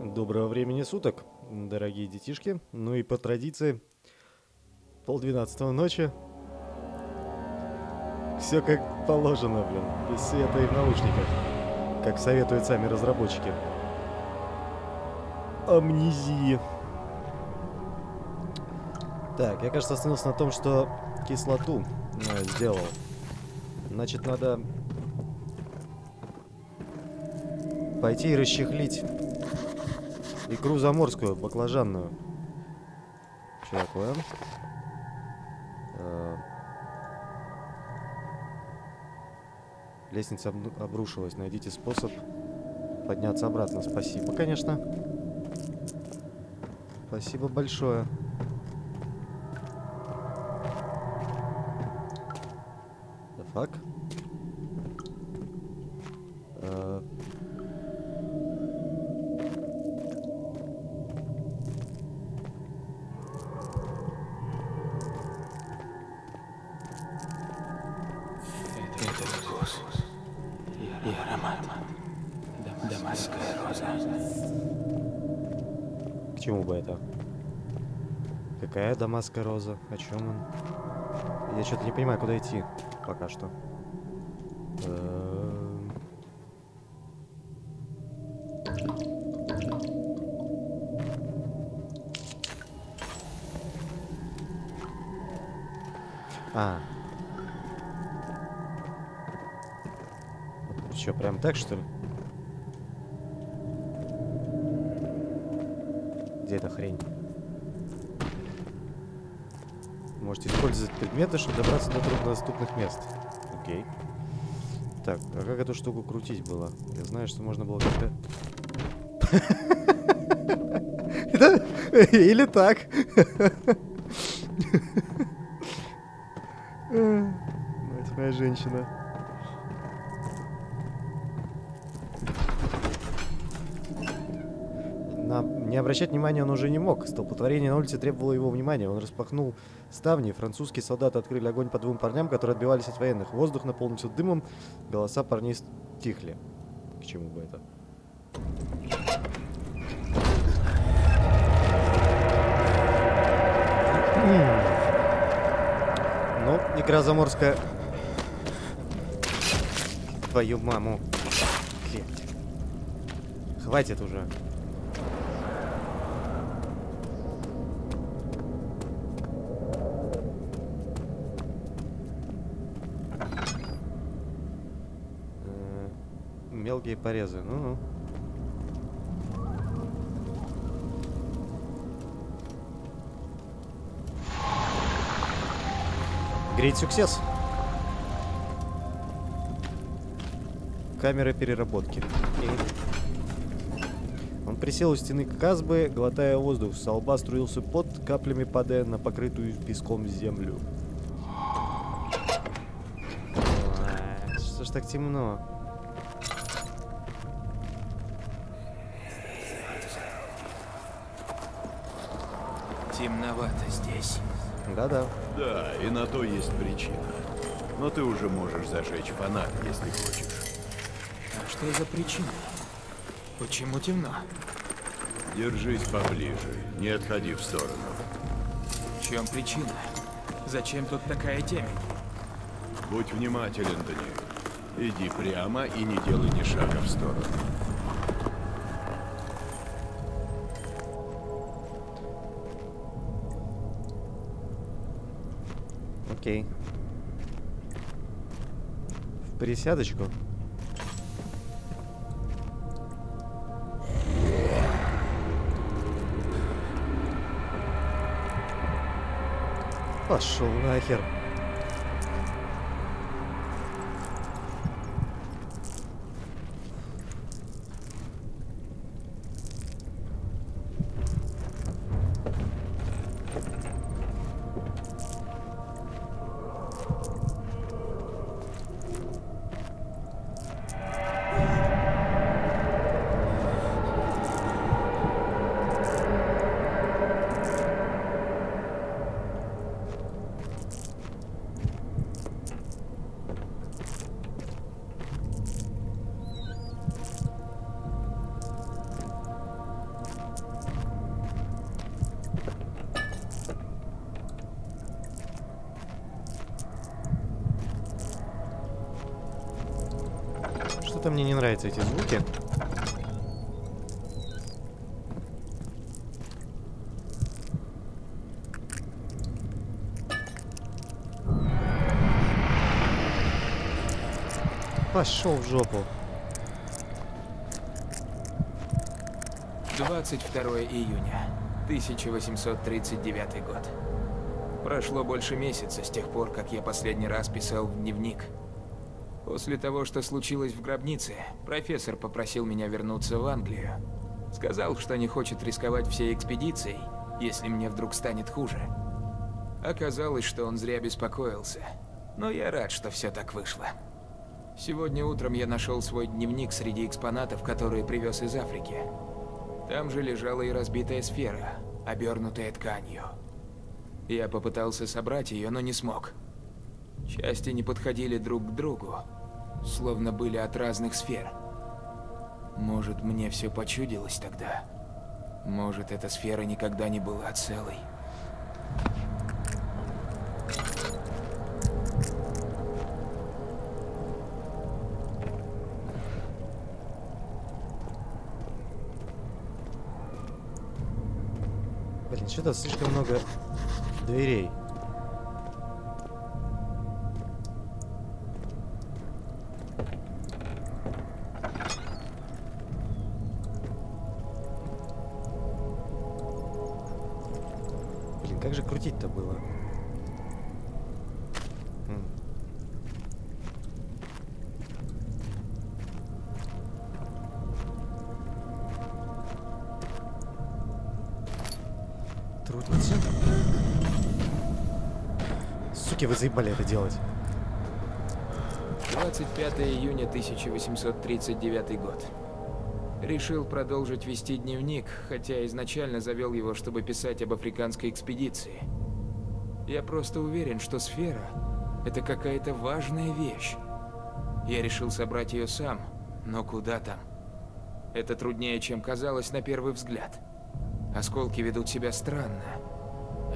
Доброго времени суток, дорогие детишки. Ну и по традиции, полдвенадцатого ночи. Все как положено, блин, без света и в наушниках, как советуют сами разработчики. Амнезии. Так, я, кажется, остановился на том, что кислоту э, сделал. Значит, надо пойти и расчехлить икру заморскую, баклажанную. Что такое? Э, Лестница обрушилась. Найдите способ подняться обратно. Спасибо, конечно. Спасибо большое. The Какая дамасская роза? О чем он? Я что-то не понимаю, куда идти пока что. Эм. А. Что, прям так, что ли? Где эта хрень? Можете использовать предметы, чтобы добраться до труднодоступных мест. Окей. Так, а как эту штуку крутить было? Я знаю, что можно было как-то... Или так. Мать моя женщина. Не обращать внимания он уже не мог. Столпотворение на улице требовало его внимания. Он распахнул ставни. Французские солдаты открыли огонь по двум парням, которые отбивались от военных. Воздух наполнился дымом. Голоса парней стихли. К чему бы это? Ну, игра заморская. Твою маму. Хватит уже. Э, Мелкие порезы. Ну-ну. Great success. Камера переработки. Окей. Он присел у стены Казбы, глотая воздух. С лба струился пот, каплями падая на покрытую песком землю. Что ж так темно? Темновато здесь. Да-да. Да, и на то есть причина. Но ты уже можешь зажечь фонарь, если хочешь. А что за причина? Почему темно? Держись поближе, не отходи в сторону. В чем причина? Зачем тут такая темень? Будь внимателен, Дани. Иди прямо и не делай ни шага в сторону. Окей. В присядочку. Пошел нахер. Что-то мне не нравятся эти звуки. Пошел в жопу. 22 июня, 1839 год. Прошло больше месяца с тех пор, как я последний раз писал в дневник. После того, что случилось в гробнице, профессор попросил меня вернуться в Англию. Сказал, что не хочет рисковать всей экспедицией, если мне вдруг станет хуже. Оказалось, что он зря беспокоился. Но я рад, что все так вышло. Сегодня утром я нашел свой дневник среди экспонатов, которые привез из Африки. Там же лежала и разбитая сфера, обернутая тканью. Я попытался собрать ее, но не смог. Части не подходили друг к другу, словно были от разных сфер. Может, мне все почудилось тогда? Может, эта сфера никогда не была целой? Блин, что-то слишком много дверей. Как же крутить-то было? М. Трудница. Суки, вы заебали это делать. 25 июня 1839 год. Решил продолжить вести дневник, хотя изначально завел его, чтобы писать об африканской экспедиции. Я просто уверен, что сфера — это какая-то важная вещь. Я решил собрать ее сам, но куда там? Это труднее, чем казалось на первый взгляд. Осколки ведут себя странно.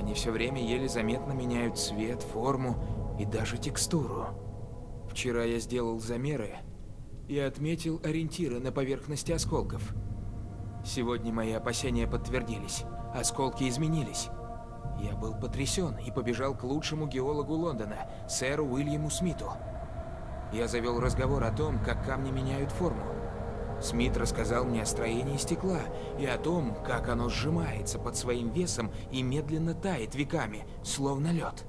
Они все время еле заметно меняют цвет, форму и даже текстуру. Вчера я сделал замеры и отметил ориентиры на поверхности осколков. Сегодня мои опасения подтвердились. Осколки изменились. Я был потрясен и побежал к лучшему геологу Лондона, сэру Уильяму Смиту. Я завел разговор о том, как камни меняют форму. Смит рассказал мне о строении стекла и о том, как оно сжимается под своим весом и медленно тает веками, словно лед.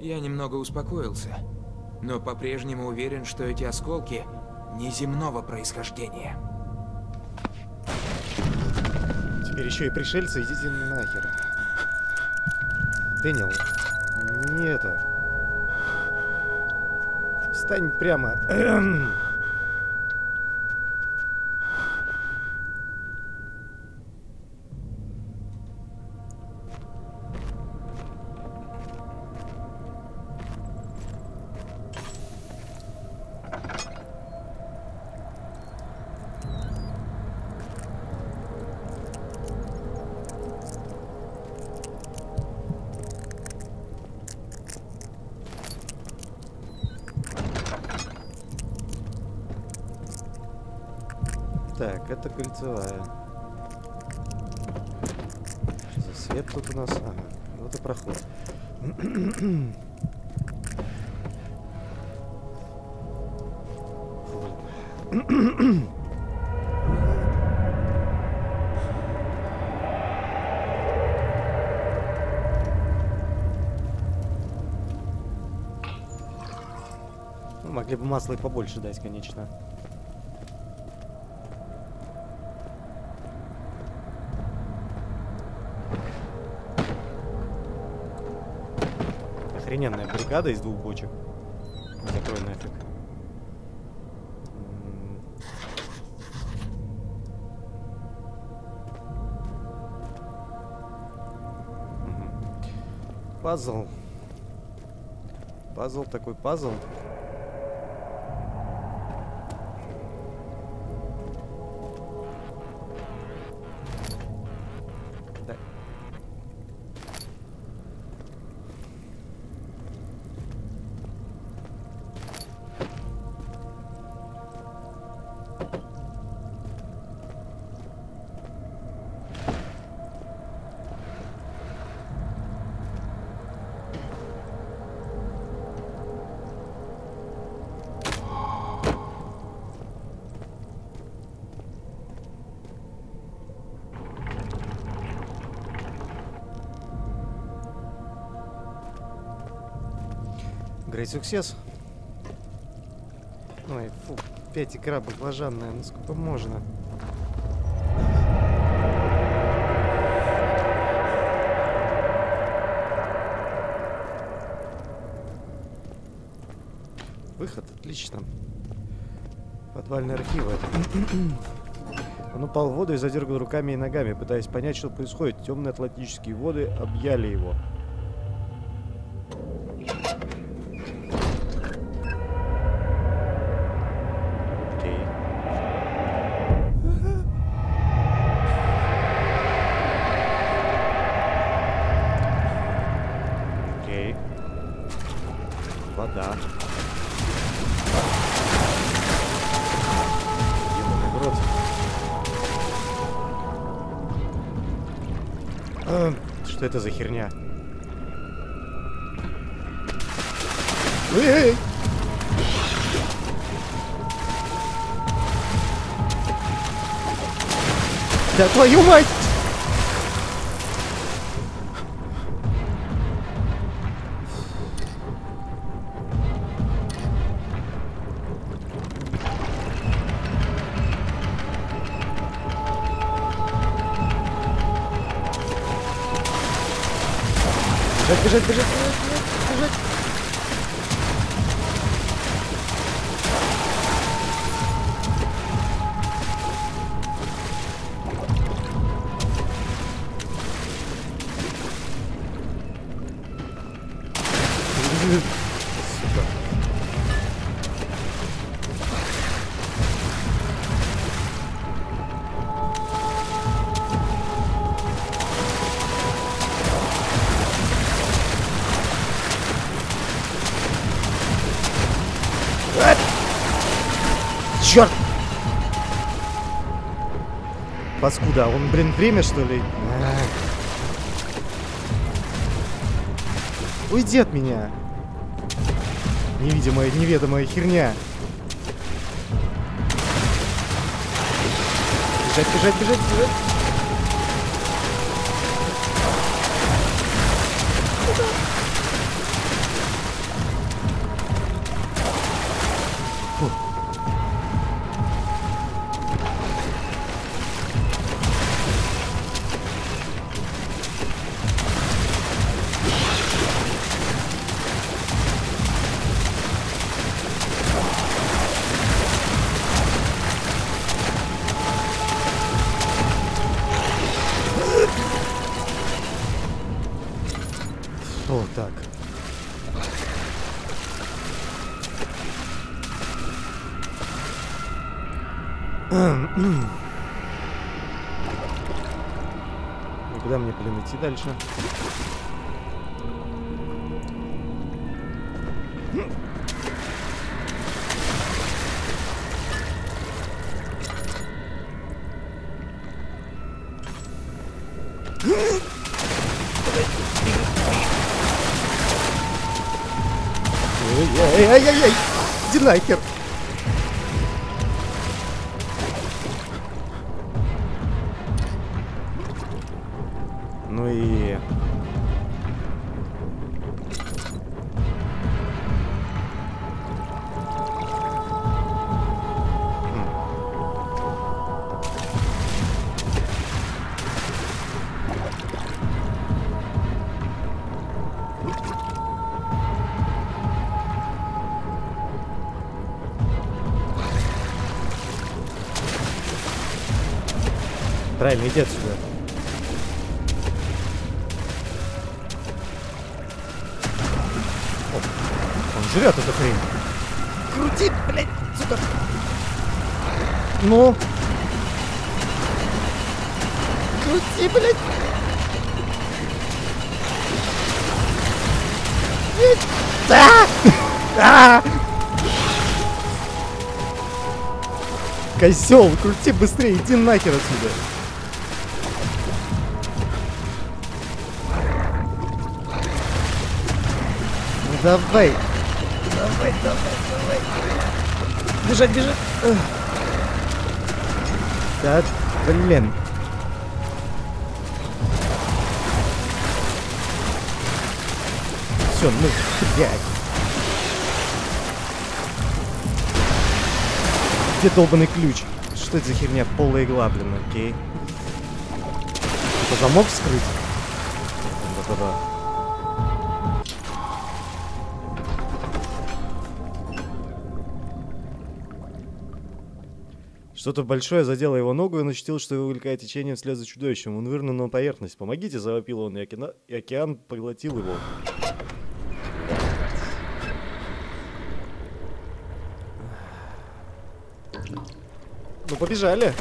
Я немного успокоился, но по-прежнему уверен, что эти осколки неземного происхождения. Теперь еще и пришельцы, идите нахер. Дэниел, не это. Встань прямо. Так, это кольцевая. Что за свет тут у нас? Ага, вот и проход. Ну, Могли бы масла и побольше дать, конечно. Охрененная бригада из двух бочек. Закрой нафиг. Пазл. Пазл такой пазл. Great success. Ой, фу, опять икра баклажанная, ну сколько можно? Выход, отлично. Подвальные архивы. Он упал в воду и задергал руками и ногами, пытаясь понять, что происходит. Темные атлантические воды объяли его. Что это за херня? Эй! Да твою мать! Бежать, бежать, бежать, бежать, бежать. Паскуда, он, блин, время, что ли? Уйди от меня! Невидимая, неведомая херня. Бежать, бежать, бежать, бежать. Идти дальше? Эй-эй-эй-эй! Иди и... Правильно, иди отсюда. Жрет эту хрень. Крутит, блядь, сука. Ну. Крути, блядь. А! А! Козел, крути быстрее, иди нахер отсюда. Ну давай давай, давай. Бежать, бежать. Да, блин. Все, ну, блядь. Где долбанный ключ? Что это за херня? Полая игла, блин, окей. Типа это замок скрыть? Да-да-да. Что-то большое задело его ногу, и он ощутил, что его увлекает течением вслед за чудовищем. Он вырнул на поверхность. «Помогите!» — завопил он, и, океана... и океан поглотил его. Ну, побежали.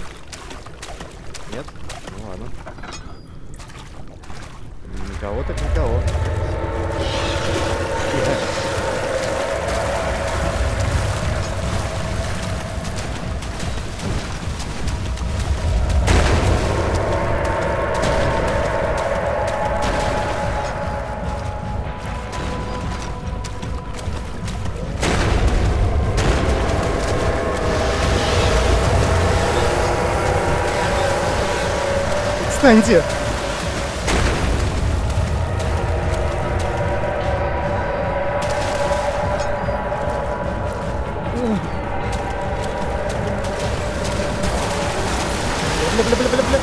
Бля-бля-бля-бля-бля.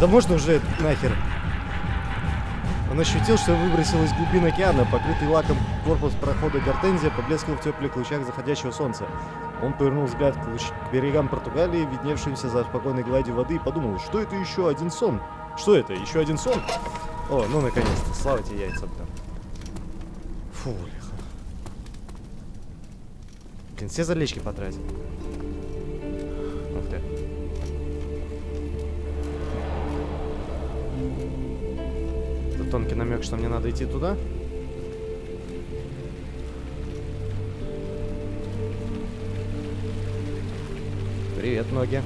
Да можно уже нахер. Он ощутил, что выбросил из глубин океана, покрытый лаком корпус прохода Гортензия поблескивал в теплых лучах заходящего солнца. Он повернул взгляд к, берегам Португалии, видневшимся за спокойной гладью воды, и подумал, что это еще один сон? Что это? Еще один сон? О, ну наконец-то, слава тебе яйца, блин. Фу, бляха. Блин, все залечки потратил. Ух ты. Это тонкий намек, что мне надо идти туда. Привет, ноги.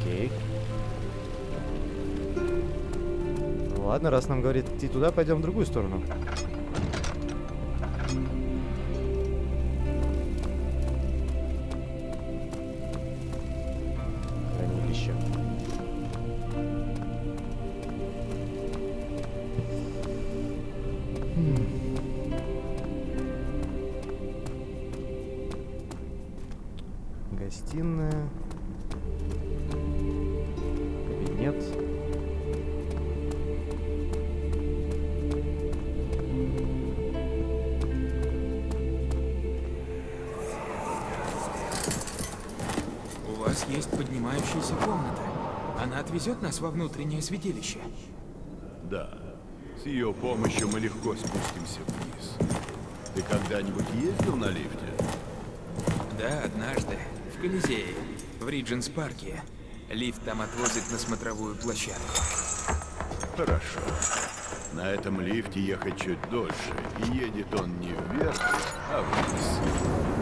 Окей. Ну ладно, раз нам говорит идти туда, пойдем в другую сторону. Отвезет нас во внутреннее святилище. Да. С ее помощью мы легко спустимся вниз. Ты когда-нибудь ездил на лифте? Да, однажды. В Колизее. В Ридженс-парке. Лифт там отвозит на смотровую площадку. Хорошо. На этом лифте ехать чуть дольше, и едет он не вверх, а вниз.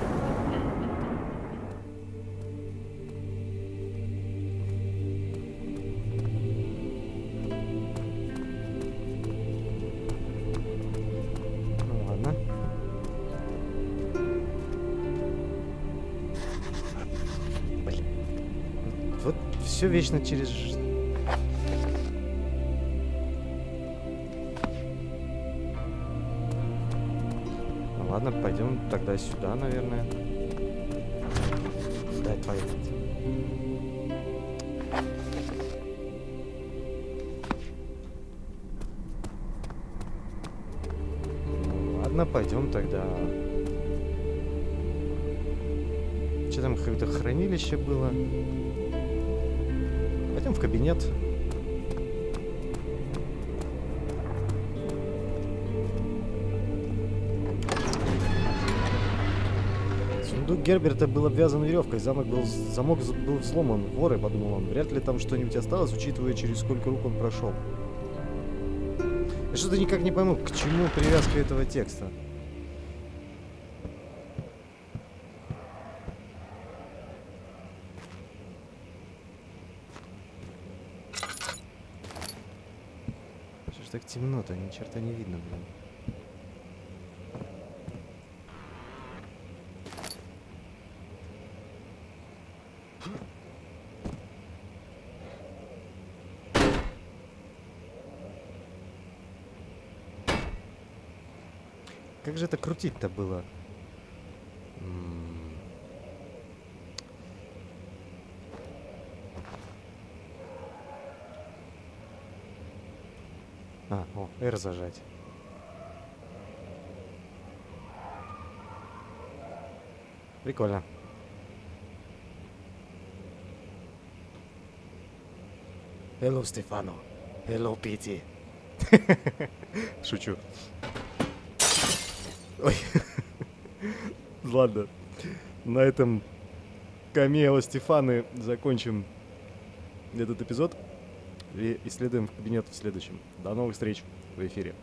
Все вечно через... Ну ладно, пойдем тогда сюда, наверное. Дай твою мать. Ну ладно, пойдем тогда. Что там какое-то хранилище было? Пойдем в кабинет. Сундук Герберта был обвязан веревкой, замок был, замок был взломан. Воры, подумал он, вряд ли там что-нибудь осталось, учитывая, через сколько рук он прошел. Я что-то никак не пойму, к чему привязка этого текста. темно-то, ну ни черта не видно, блин. Как же это крутить-то было? А, о, R зажать. Прикольно. Hello, Стефано. Hello, Пити. Шучу. Ой. Ладно. На этом камео Стефаны закончим этот эпизод и исследуем кабинет в следующем. До новых встреч в эфире.